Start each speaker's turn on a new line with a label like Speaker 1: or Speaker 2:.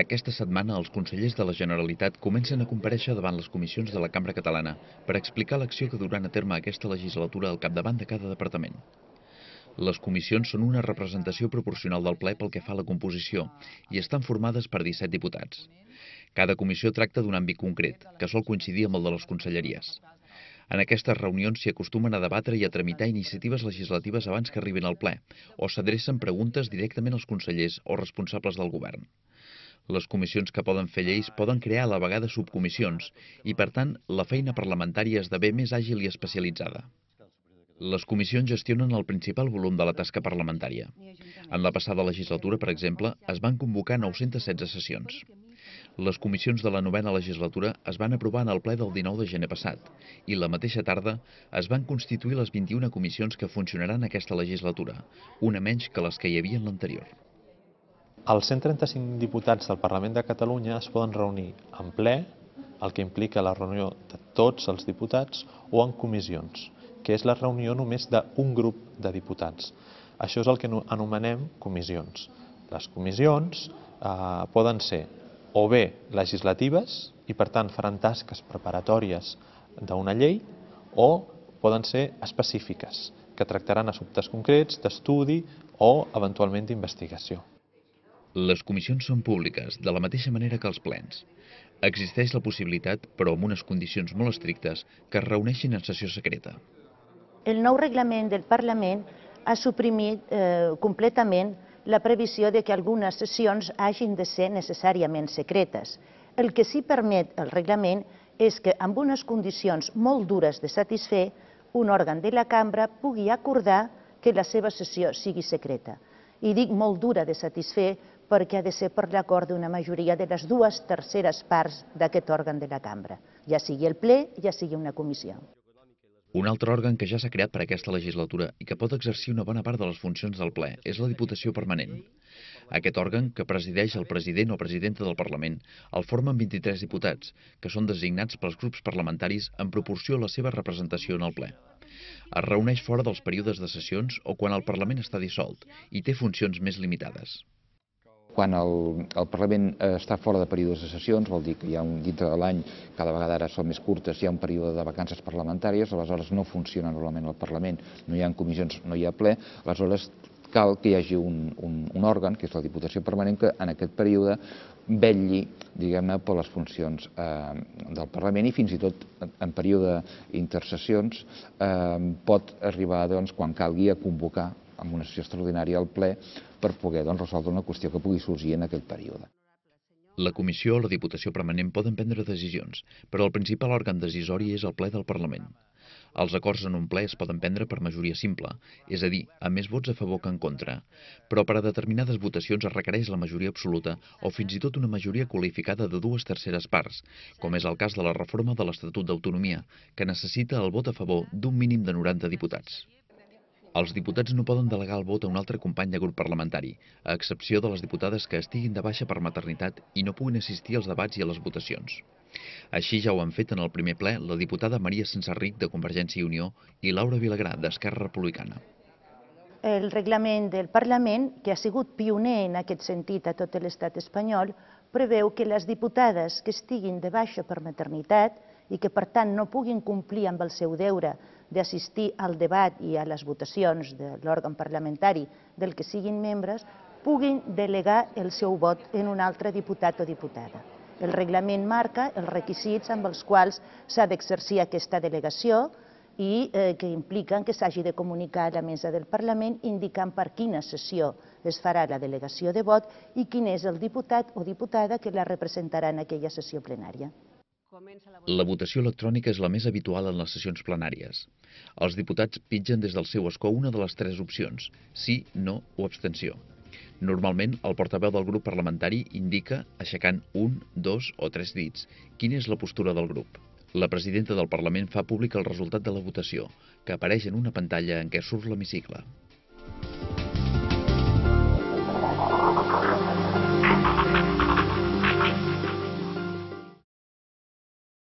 Speaker 1: Aquesta setmana els consellers de la Generalitat comencen a compareixer davant les comissions de la Cambra Catalana per explicar l'acció que duran a terme aquesta legislatura al capdavant de cada departament. Les comissions són una representació proporcional del ple pel que fa a la composició i estan formades per 17 diputats. Cada comissió tracta d'un àmbit concret, que sol coincidir amb el de les conselleries. En aquestes reunions s'hi acostumen a debatre i a tramitar iniciatives legislatives abans que arriben al ple, o s'adrecen preguntes directament als consellers o responsables del govern. Les comissions que poden fer lleis poden crear a la vegada subcomissions i, per tant, la feina parlamentària esdevé més àgil i especialitzada. Les comissions gestionen el principal volum de la tasca parlamentària. En la passada legislatura, per exemple, es van convocar 916 sessions. Les comissions de la novena legislatura es van aprovar en el ple del 19 de gener passat i la mateixa tarda es van constituir les 21 comissions que funcionaran aquesta legislatura, una menys que les que hi havia en l'anterior.
Speaker 2: Els 135 diputats del Parlament de Catalunya es poden reunir en ple, el que implica la reunió de tots els diputats, o en comissions, que és la reunió només d'un grup de diputats. Això és el que anomenem comissions. Les comissions eh, poden ser o bé legislatives i per tant faran tasques preparatòries d'una llei o poden ser específiques, que tractaran assumptes concrets d'estudi o eventualment d'investigació.
Speaker 1: Les comissions són públiques, de la mateixa manera que els plens. Existeix la possibilitat, però amb unes condicions molt estrictes, que es reuneixin en sessió secreta.
Speaker 3: El nou reglament del Parlament ha suprimit eh, completament la previsió de que algunes sessions hagin de ser necessàriament secretes. El que sí permet el reglament és que amb unes condicions molt dures de satisfer, un òrgan de la cambra pugui acordar que la seva sessió sigui secreta. I dic molt dura de satisfer perquè ha de ser per l'acord d'una majoria de les dues terceres parts d'aquest òrgan de la cambra, ja sigui el ple, ja sigui una comissió.
Speaker 1: Un altre òrgan que ja s'ha creat per aquesta legislatura i que pot exercir una bona part de les funcions del ple és la Diputació Permanent. Aquest òrgan, que presideix el president o presidenta del Parlament, el formen 23 diputats, que són designats pels grups parlamentaris en proporció a la seva representació en el ple. Es reuneix fora dels períodes de sessions o quan el Parlament està dissolt i té funcions més limitades.
Speaker 4: Quan el, el Parlament està fora de períodes de sessions, vol dir que hi ha un dintre de l'any, cada vegada ara són més curtes, hi ha un període de vacances parlamentàries, aleshores no funciona normalment el Parlament, no hi ha comissions, no hi ha ple, aleshores cal que hi hagi un, un, un òrgan, que és la Diputació Permanent, que en aquest període vetlli, diguem-ne, per les funcions eh, del Parlament i fins i tot en període d'intercessions eh, pot arribar, doncs, quan calgui, a convocar amb una sessió extraordinària al ple per poder doncs, resoldre una qüestió que pugui sorgir en aquell període.
Speaker 1: La Comissió o la Diputació Permanent poden prendre decisions, però el principal òrgan decisori és el ple del Parlament. Els acords en un ple es poden prendre per majoria simple, és a dir, amb més vots a favor que en contra, però per a determinades votacions es requereix la majoria absoluta o fins i tot una majoria qualificada de dues terceres parts, com és el cas de la reforma de l'Estatut d'Autonomia, que necessita el vot a favor d'un mínim de 90 diputats. Els diputats no poden delegar el vot a un altre company de grup parlamentari, a excepció de les diputades que estiguin de baixa per maternitat i no puguin assistir als debats i a les votacions. Així ja ho han fet en el primer ple la diputada Maria Sensarric de Convergència i Unió i Laura Vilagrà d'Esquerra Republicana.
Speaker 3: El reglament del Parlament, que ha sigut pioner en aquest sentit a tot l'estat espanyol, preveu que les diputades que estiguin de baixa per maternitat i que per tant no puguin complir amb el seu deure d'assistir al debat i a les votacions de l'òrgan parlamentari del que siguin membres, puguin delegar el seu vot en un altre diputat o diputada. El reglament marca els requisits amb els quals s'ha d'exercir aquesta delegació i eh, que impliquen que s'hagi de comunicar a la mesa del Parlament indicant per quina sessió es farà la delegació de vot i quin és el diputat o diputada que la representarà en aquella sessió plenària.
Speaker 1: La votació electrònica és la més habitual en les sessions plenàries. Els diputats pitgen des del seu escó una de les tres opcions, sí, no o abstenció. Normalment, el portaveu del grup parlamentari indica, aixecant un, dos o tres dits, quina és la postura del grup. La presidenta del Parlament fa públic el resultat de la votació, que apareix en una pantalla en què surt l'hemicicle.